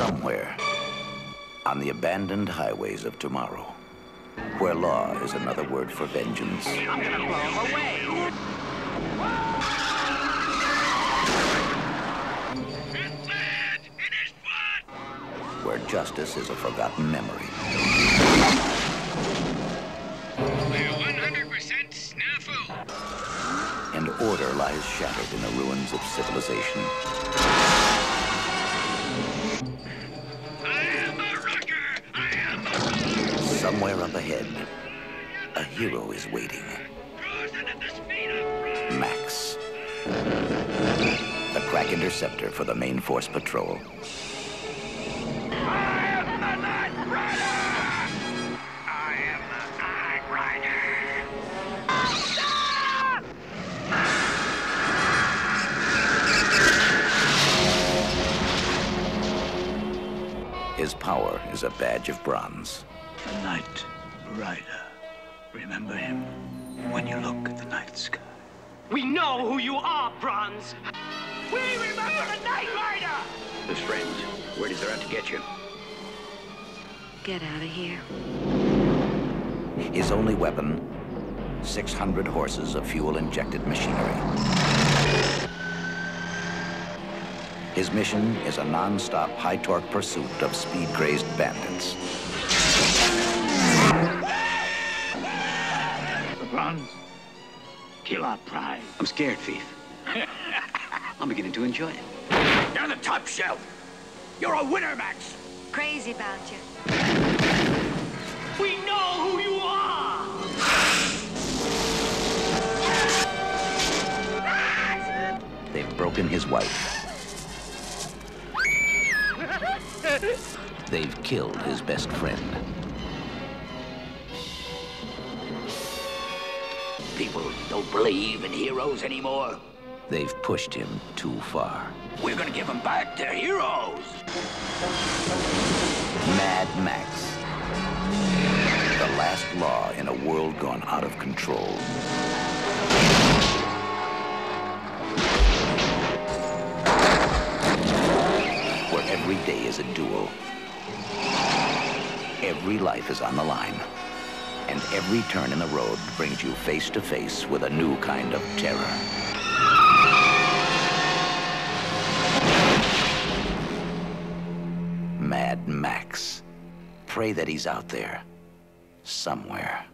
Somewhere on the abandoned highways of tomorrow, where law is another word for vengeance. I'm gonna blow away. Where justice is a forgotten memory. We're 100% snafu. And order lies shattered in the ruins of civilization. Somewhere up ahead, a hero is waiting. Max. The crack interceptor for the main force patrol. I am the Night Rider. I am the Night Rider. His power is a badge of bronze. The Night Rider. Remember him when you look at the night sky. We know who you are, Bronze. We remember the Night Rider. His friends, where does they're out to get you? Get out of here. His only weapon, 600 horses of fuel-injected machinery. His mission is a non-stop high-torque pursuit of speed-crazed bandits. The bronze. Kill our pride. I'm scared, Fifi. I'm beginning to enjoy it. You're the top shelf. You're a winner, Max. Crazy about you. We know who you are. They've broken his wife. They've killed his best friend. People don't believe in heroes anymore. They've pushed him too far. We're gonna give them back their heroes. Mad Max. The last law in a world gone out of control. Where every day is a duel. Every life is on the line. And every turn in the road brings you face to face with a new kind of terror. Mad Max. Pray that he's out there somewhere.